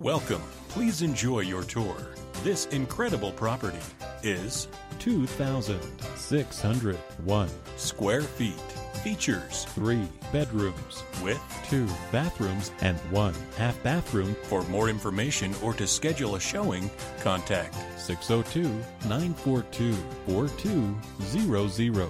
Welcome. Please enjoy your tour. This incredible property is 2,601. square feet. Features Three bedrooms with. two bathrooms, and one half bathroom. For more information or to schedule a showing, contact 602 942 4200.